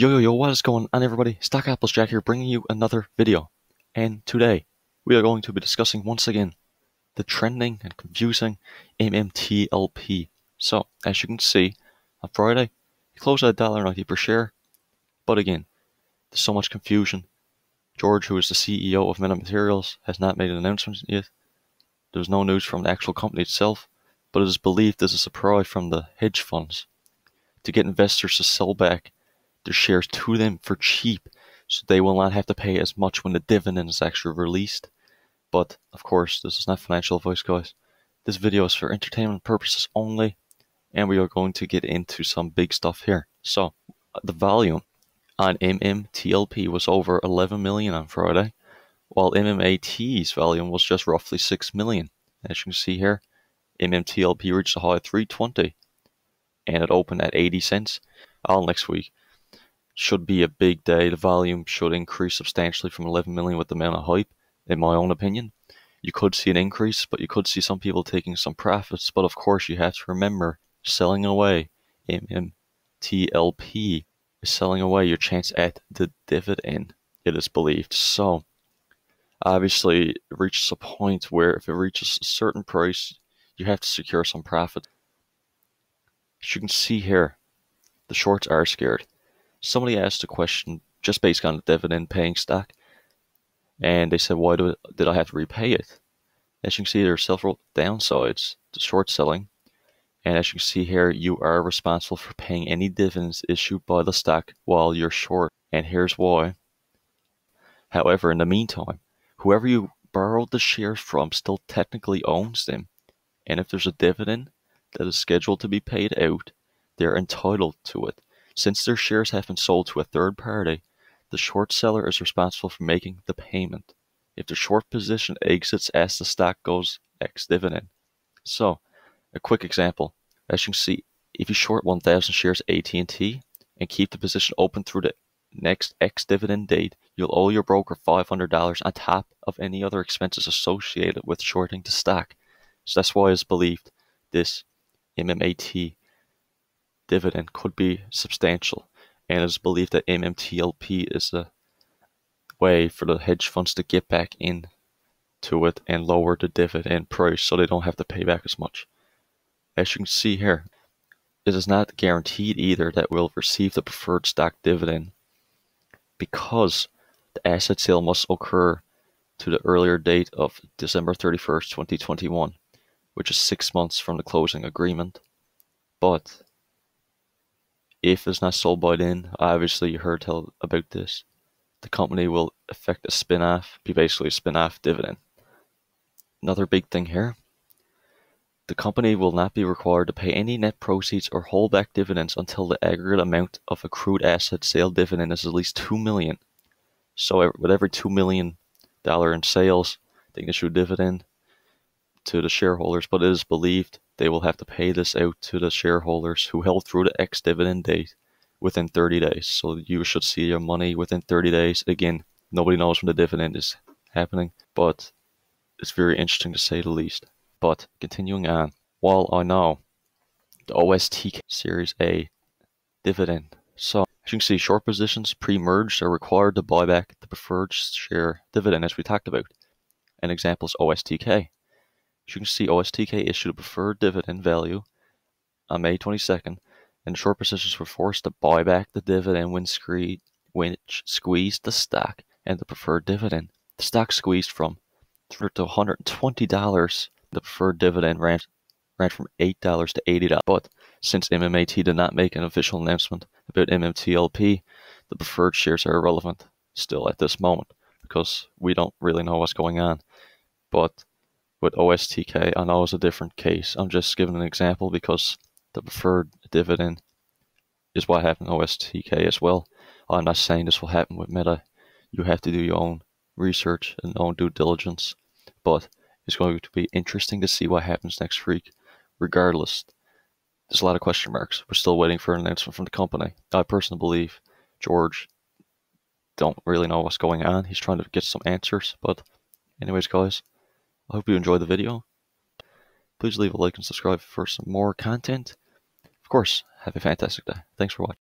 Yo yo yo, what is going on everybody? Stockopolis Jack here bringing you another video. And today we are going to be discussing once again the trending and confusing MMTLP. So, as you can see, on Friday, it closed at $1.90 per share. But again, there's so much confusion. George, who is the CEO of Meta Materials, has not made an announcement yet. There's no news from the actual company itself, but it is believed there's a surprise from the hedge funds to get investors to sell back their shares to them for cheap so they will not have to pay as much when the dividend is actually released. But of course, this is not financial advice, guys. This video is for entertainment purposes only, and we are going to get into some big stuff here. So, the volume on MMTLP was over 11 million on Friday, while MMAT's volume was just roughly 6 million. As you can see here, MMTLP reached a high of 320 and it opened at 80 cents. All next week should be a big day. The volume should increase substantially from 11 million with the amount of hype, in my own opinion. You could see an increase, but you could see some people taking some profits. But of course, you have to remember selling away MMTLP is selling away your chance at the dividend, it is believed. So, obviously, it reaches a point where if it reaches a certain price, you have to secure some profit. As you can see here, the shorts are scared. Somebody asked a question just based on the dividend paying stock, and they said, Why do, did I have to repay it? As you can see, there are several downsides to short selling. And as you can see here, you are responsible for paying any dividends issued by the stock while you're short. And here's why. However, in the meantime, whoever you borrowed the shares from still technically owns them. And if there's a dividend, that is scheduled to be paid out, they are entitled to it. Since their shares have been sold to a third party, the short seller is responsible for making the payment if the short position exits as the stock goes ex dividend. So, a quick example. As you can see, if you short 1,000 shares AT&T and keep the position open through the next ex dividend date, you'll owe your broker $500 on top of any other expenses associated with shorting the stock. So that's why it's believed this MMAT dividend could be substantial, and it is believed that MMTLP is a way for the hedge funds to get back in to it and lower the dividend price so they don't have to pay back as much. As you can see here, it is not guaranteed either that we'll receive the preferred stock dividend because the asset sale must occur to the earlier date of December 31st, 2021 which is six months from the closing agreement. But if it's not sold by then, obviously you heard tell about this. The company will effect a spin-off, be basically a spin-off dividend. Another big thing here. The company will not be required to pay any net proceeds or hold back dividends until the aggregate amount of accrued asset sale dividend is at least two million. So with every two million dollar in sales, they can issue a dividend to the shareholders, but it is believed they will have to pay this out to the shareholders who held through the ex dividend date within 30 days. So you should see your money within 30 days. Again, nobody knows when the dividend is happening, but it's very interesting to say the least. But continuing on, while I know the OSTK Series A dividend. So as you can see, short positions pre-merged are required to buy back the preferred share dividend as we talked about. An example is OSTK. You can see, OSTK issued a preferred dividend value on May 22nd, and short positions were forced to buy back the dividend when scree- which squeezed the stock and the preferred dividend. The stock squeezed from to $120. The preferred dividend ran, ran from $8 to $80. But since MMAT did not make an official announcement about MMTLP, the preferred shares are irrelevant still at this moment because we don't really know what's going on. But with OSTK, I know it's a different case. I'm just giving an example because the preferred dividend is what happened to OSTK as well. I'm not saying this will happen with Meta. You have to do your own research and own due diligence, but it's going to be interesting to see what happens next week. Regardless, there's a lot of question marks. We're still waiting for an announcement from the company. I personally believe George don't really know what's going on. He's trying to get some answers, but anyways, guys. I hope you enjoyed the video. Please leave a like and subscribe for some more content. Of course, have a fantastic day. Thanks for watching.